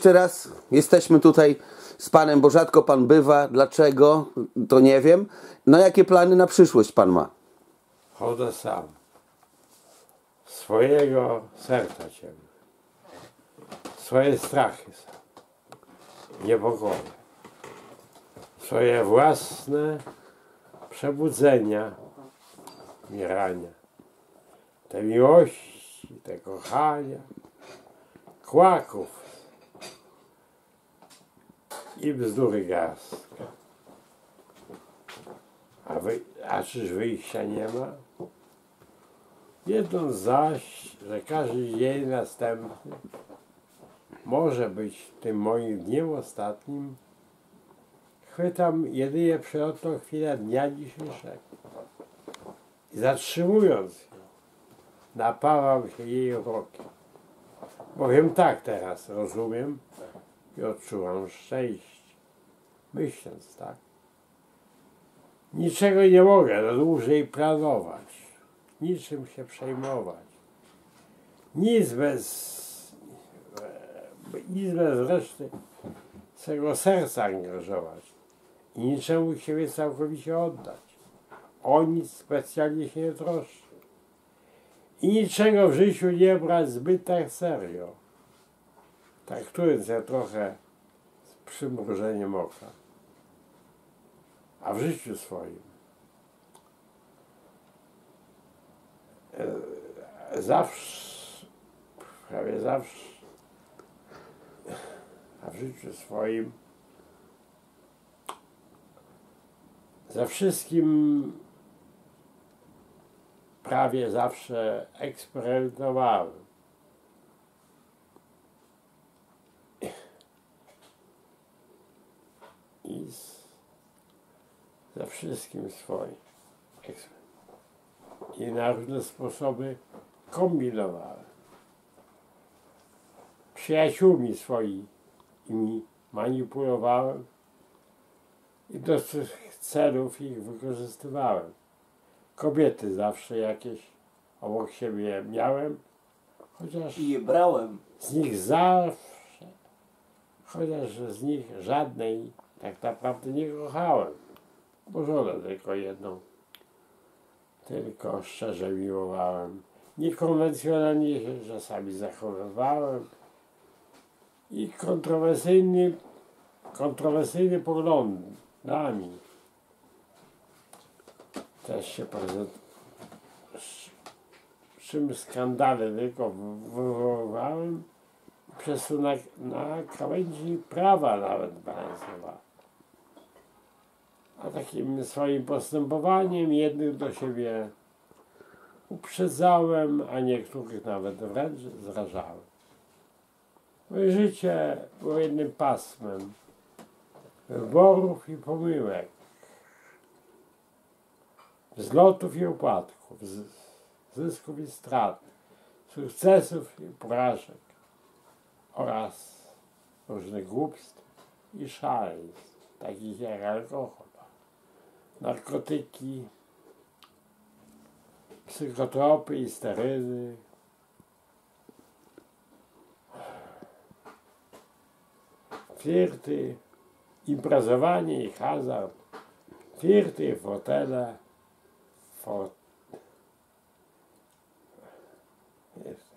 jeszcze raz jesteśmy tutaj z panem, bo rzadko pan bywa. Dlaczego? To nie wiem. No jakie plany na przyszłość pan ma? Chodzę sam. Swojego serca ciemne. Swoje strachy sam. Niepokoje. Swoje własne przebudzenia, mirania. Te miłości, te kochania, kłaków i bzdury garstka. A, wy, a czyż wyjścia nie ma? Wiedząc zaś, że każdy dzień następny może być tym moim dniem ostatnim, chwytam jedynie przelotną chwilę dnia dzisiejszego i zatrzymując ją, napawam się jej urokiem. Bowiem tak teraz rozumiem i odczuwam szczęście, myśląc tak. Niczego nie mogę dłużej planować, niczym się przejmować. Nic bez, nic bez reszty swego serca angażować i niczemu siebie całkowicie oddać. O nic specjalnie się nie troszczy. I niczego w życiu nie brać zbyt tak serio. Traktując ja trochę z przymrużeniem oka. A w życiu swoim e, zawsze, prawie zawsze, a w życiu swoim ze wszystkim prawie zawsze eksperymentowałem. I z, ze wszystkim swoim. I na różne sposoby kombinowałem. Przyjaciółmi swoimi manipulowałem i do tych celów ich wykorzystywałem. Kobiety zawsze jakieś obok siebie miałem, chociaż I je brałem. z nich zawsze, chociaż z nich żadnej tak naprawdę nie kochałem, bo żonę tylko jedną, tylko szczerze miłowałem. Niekonwencjonalnie się czasami zachowywałem i kontrowersyjny, kontrowersyjny poglądami też się prezent czym skandale tylko wywoływałem na, na krawędzi prawa nawet balansowałem. A takim swoim postępowaniem jednych do siebie uprzedzałem, a niektórych nawet wręcz zrażałem. Moje życie było jednym pasmem wyborów i pomyłek, wzlotów i upadków, zysków i strat, sukcesów i porażek oraz różnych głupstw i szaleństw, takich jak alkohol, narkotyki, psychotropy i sterydy. Flirty, imprezowanie i hazard, flirty, fotele, fot... Jest.